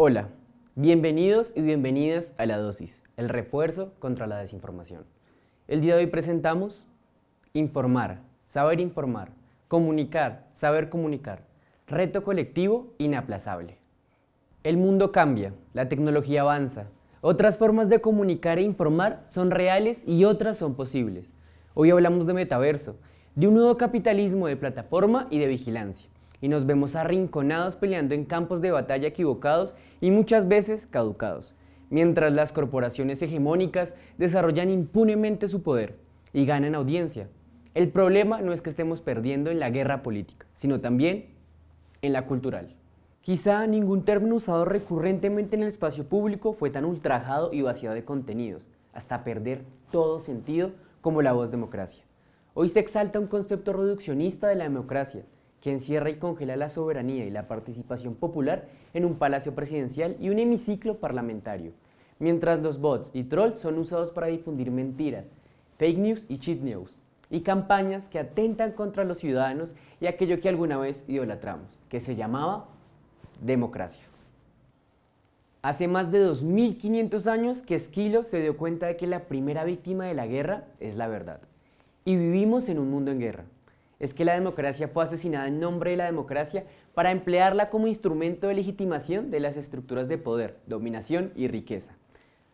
Hola, bienvenidos y bienvenidas a La Dosis, el refuerzo contra la desinformación. El día de hoy presentamos Informar, saber informar, comunicar, saber comunicar, reto colectivo inaplazable. El mundo cambia, la tecnología avanza, otras formas de comunicar e informar son reales y otras son posibles. Hoy hablamos de metaverso, de un nuevo capitalismo de plataforma y de vigilancia y nos vemos arrinconados peleando en campos de batalla equivocados y muchas veces caducados, mientras las corporaciones hegemónicas desarrollan impunemente su poder y ganan audiencia. El problema no es que estemos perdiendo en la guerra política, sino también en la cultural. Quizá ningún término usado recurrentemente en el espacio público fue tan ultrajado y vaciado de contenidos, hasta perder todo sentido como la voz democracia. Hoy se exalta un concepto reduccionista de la democracia, que encierra y congela la soberanía y la participación popular en un palacio presidencial y un hemiciclo parlamentario, mientras los bots y trolls son usados para difundir mentiras, fake news y cheat news, y campañas que atentan contra los ciudadanos y aquello que alguna vez idolatramos, que se llamaba democracia. Hace más de 2500 años que Esquilo se dio cuenta de que la primera víctima de la guerra es la verdad. Y vivimos en un mundo en guerra es que la democracia fue asesinada en nombre de la democracia para emplearla como instrumento de legitimación de las estructuras de poder, dominación y riqueza.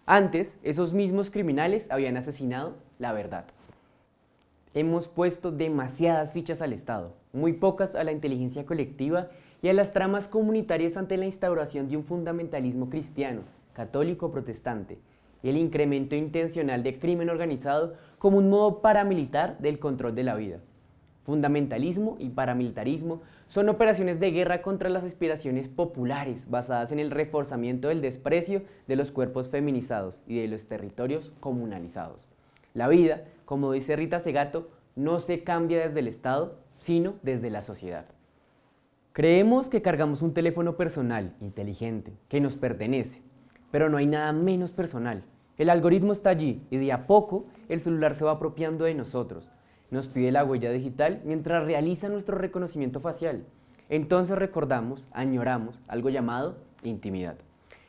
Antes, esos mismos criminales habían asesinado la verdad. Hemos puesto demasiadas fichas al Estado, muy pocas a la inteligencia colectiva y a las tramas comunitarias ante la instauración de un fundamentalismo cristiano, católico protestante, y el incremento intencional de crimen organizado como un modo paramilitar del control de la vida. Fundamentalismo y paramilitarismo son operaciones de guerra contra las aspiraciones populares basadas en el reforzamiento del desprecio de los cuerpos feminizados y de los territorios comunalizados. La vida, como dice Rita Segato, no se cambia desde el Estado, sino desde la sociedad. Creemos que cargamos un teléfono personal, inteligente, que nos pertenece, pero no hay nada menos personal. El algoritmo está allí y de a poco el celular se va apropiando de nosotros, nos pide la huella digital mientras realiza nuestro reconocimiento facial. Entonces recordamos, añoramos algo llamado intimidad,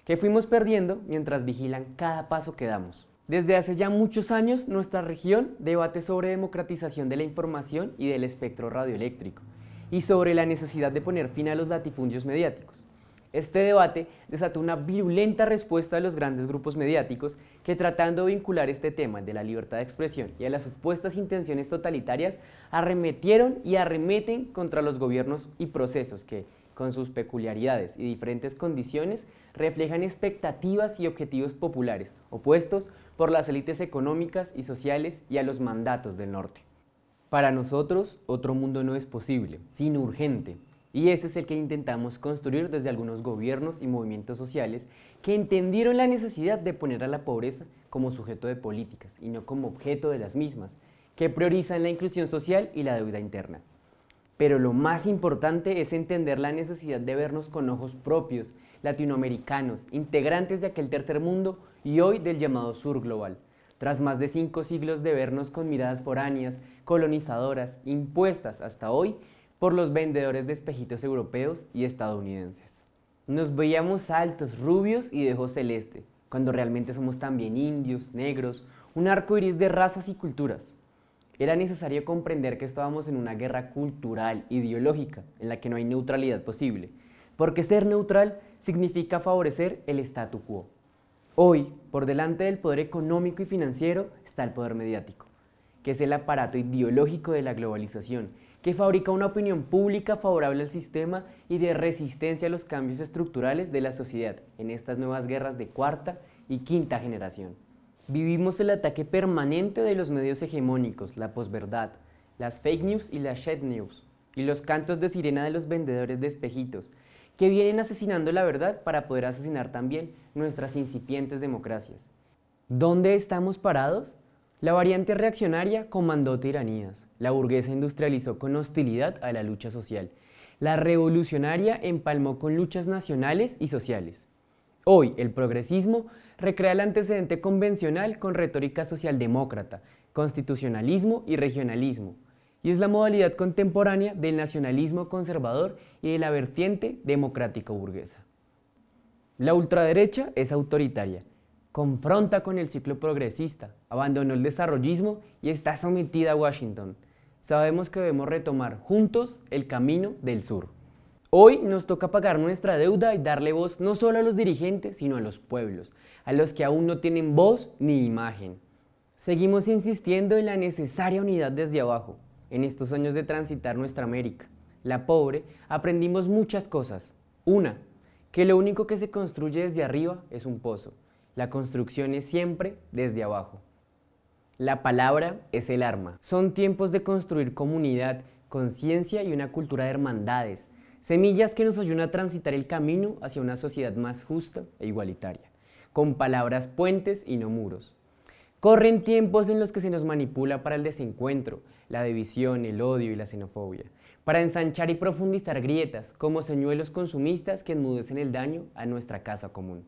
que fuimos perdiendo mientras vigilan cada paso que damos. Desde hace ya muchos años, nuestra región debate sobre democratización de la información y del espectro radioeléctrico, y sobre la necesidad de poner fin a los latifundios mediáticos. Este debate desató una virulenta respuesta de los grandes grupos mediáticos que tratando de vincular este tema de la libertad de expresión y a las supuestas intenciones totalitarias, arremetieron y arremeten contra los gobiernos y procesos que, con sus peculiaridades y diferentes condiciones, reflejan expectativas y objetivos populares, opuestos por las élites económicas y sociales y a los mandatos del norte. Para nosotros, otro mundo no es posible, sino urgente, y ese es el que intentamos construir desde algunos gobiernos y movimientos sociales que entendieron la necesidad de poner a la pobreza como sujeto de políticas y no como objeto de las mismas, que priorizan la inclusión social y la deuda interna. Pero lo más importante es entender la necesidad de vernos con ojos propios, latinoamericanos, integrantes de aquel tercer mundo y hoy del llamado sur global. Tras más de cinco siglos de vernos con miradas foráneas, colonizadoras, impuestas hasta hoy por los vendedores de espejitos europeos y estadounidenses. Nos veíamos altos, rubios y de ojos celeste, cuando realmente somos también indios, negros, un arco iris de razas y culturas. Era necesario comprender que estábamos en una guerra cultural, ideológica, en la que no hay neutralidad posible, porque ser neutral significa favorecer el statu quo. Hoy, por delante del poder económico y financiero, está el poder mediático, que es el aparato ideológico de la globalización que fabrica una opinión pública favorable al sistema y de resistencia a los cambios estructurales de la sociedad en estas nuevas guerras de cuarta y quinta generación. Vivimos el ataque permanente de los medios hegemónicos, la posverdad, las fake news y las shed news, y los cantos de sirena de los vendedores de espejitos, que vienen asesinando la verdad para poder asesinar también nuestras incipientes democracias. ¿Dónde estamos parados? La variante reaccionaria comandó tiranías, la burguesa industrializó con hostilidad a la lucha social, la revolucionaria empalmó con luchas nacionales y sociales. Hoy el progresismo recrea el antecedente convencional con retórica socialdemócrata, constitucionalismo y regionalismo, y es la modalidad contemporánea del nacionalismo conservador y de la vertiente democrático burguesa. La ultraderecha es autoritaria, confronta con el ciclo progresista, abandonó el desarrollismo y está sometida a Washington. Sabemos que debemos retomar juntos el camino del sur. Hoy nos toca pagar nuestra deuda y darle voz no solo a los dirigentes, sino a los pueblos, a los que aún no tienen voz ni imagen. Seguimos insistiendo en la necesaria unidad desde abajo. En estos años de transitar nuestra América, la pobre, aprendimos muchas cosas. Una, que lo único que se construye desde arriba es un pozo. La construcción es siempre desde abajo. La palabra es el arma. Son tiempos de construir comunidad, conciencia y una cultura de hermandades, Semillas que nos ayudan a transitar el camino hacia una sociedad más justa e igualitaria, con palabras puentes y no muros. Corren tiempos en los que se nos manipula para el desencuentro, la división, el odio y la xenofobia, para ensanchar y profundizar grietas como señuelos consumistas que enmudecen el daño a nuestra casa común.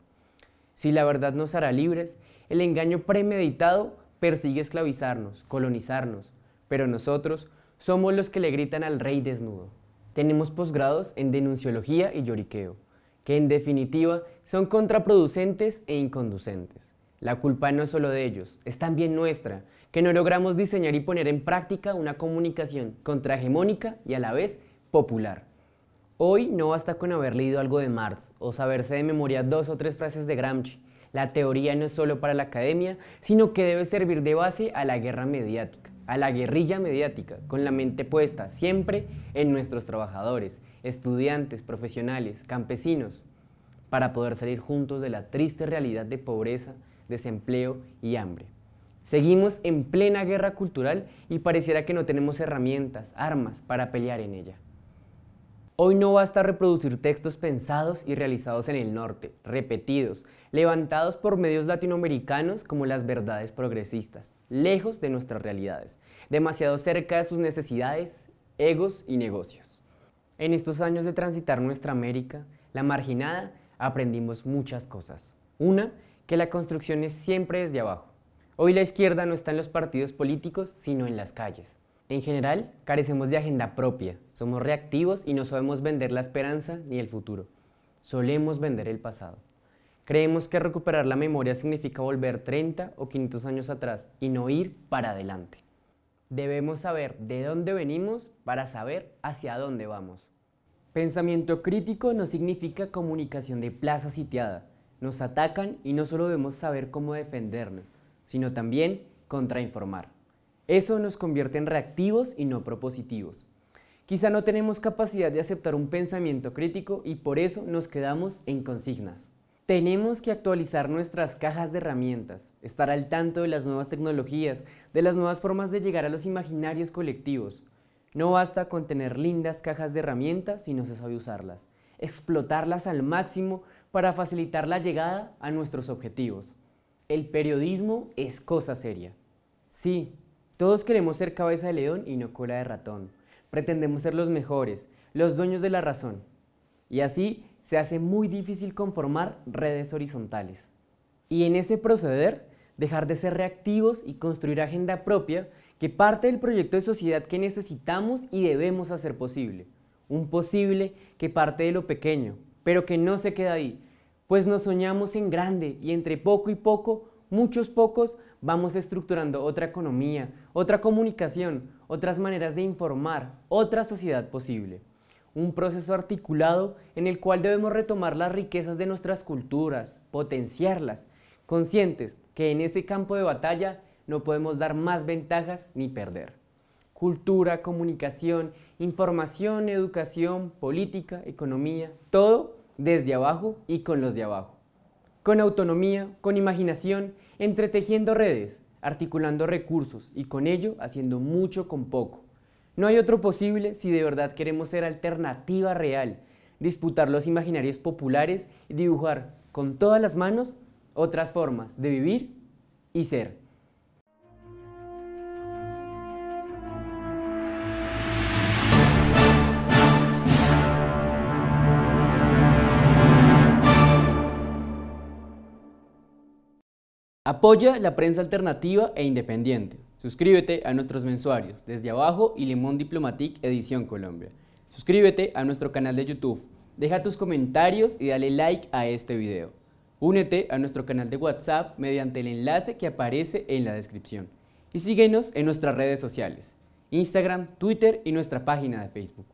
Si la verdad nos hará libres, el engaño premeditado persigue esclavizarnos, colonizarnos, pero nosotros somos los que le gritan al rey desnudo. Tenemos posgrados en denunciología y lloriqueo, que en definitiva son contraproducentes e inconducentes. La culpa no es solo de ellos, es también nuestra, que no logramos diseñar y poner en práctica una comunicación contrahegemónica y a la vez popular. Hoy no basta con haber leído algo de Marx o saberse de memoria dos o tres frases de Gramsci. La teoría no es solo para la academia, sino que debe servir de base a la guerra mediática a la guerrilla mediática, con la mente puesta siempre en nuestros trabajadores, estudiantes, profesionales, campesinos, para poder salir juntos de la triste realidad de pobreza, desempleo y hambre. Seguimos en plena guerra cultural y pareciera que no tenemos herramientas, armas para pelear en ella. Hoy no basta reproducir textos pensados y realizados en el norte, repetidos, levantados por medios latinoamericanos como las verdades progresistas, lejos de nuestras realidades, demasiado cerca de sus necesidades, egos y negocios. En estos años de transitar nuestra América, la marginada, aprendimos muchas cosas. Una, que la construcción es siempre desde abajo. Hoy la izquierda no está en los partidos políticos, sino en las calles. En general, carecemos de agenda propia, somos reactivos y no sabemos vender la esperanza ni el futuro. Solemos vender el pasado. Creemos que recuperar la memoria significa volver 30 o 500 años atrás y no ir para adelante. Debemos saber de dónde venimos para saber hacia dónde vamos. Pensamiento crítico no significa comunicación de plaza sitiada. Nos atacan y no solo debemos saber cómo defendernos, sino también contrainformar. Eso nos convierte en reactivos y no propositivos. Quizá no tenemos capacidad de aceptar un pensamiento crítico y por eso nos quedamos en consignas. Tenemos que actualizar nuestras cajas de herramientas, estar al tanto de las nuevas tecnologías, de las nuevas formas de llegar a los imaginarios colectivos. No basta con tener lindas cajas de herramientas si no se sabe usarlas, explotarlas al máximo para facilitar la llegada a nuestros objetivos. El periodismo es cosa seria. Sí, todos queremos ser cabeza de león y no cola de ratón. Pretendemos ser los mejores, los dueños de la razón. Y así se hace muy difícil conformar redes horizontales. Y en ese proceder, dejar de ser reactivos y construir agenda propia que parte del proyecto de sociedad que necesitamos y debemos hacer posible. Un posible que parte de lo pequeño, pero que no se queda ahí, pues nos soñamos en grande y entre poco y poco, muchos pocos, vamos estructurando otra economía, otra comunicación, otras maneras de informar, otra sociedad posible. Un proceso articulado en el cual debemos retomar las riquezas de nuestras culturas, potenciarlas, conscientes que en ese campo de batalla no podemos dar más ventajas ni perder. Cultura, comunicación, información, educación, política, economía, todo desde abajo y con los de abajo. Con autonomía, con imaginación entretejiendo redes, articulando recursos y con ello haciendo mucho con poco. No hay otro posible si de verdad queremos ser alternativa real, disputar los imaginarios populares y dibujar con todas las manos otras formas de vivir y ser. Apoya la prensa alternativa e independiente. Suscríbete a nuestros mensuarios desde abajo y Le Monde Diplomatique Edición Colombia. Suscríbete a nuestro canal de YouTube Deja tus comentarios y dale like a este video. Únete a nuestro canal de WhatsApp mediante el enlace que aparece en la descripción. Y síguenos en nuestras redes sociales, Instagram, Twitter y nuestra página de Facebook.